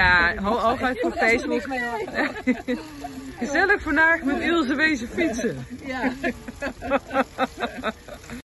Ja, ho hooguit voor Facebook. Gezellig vandaag met Ilse wezen fietsen. Ja.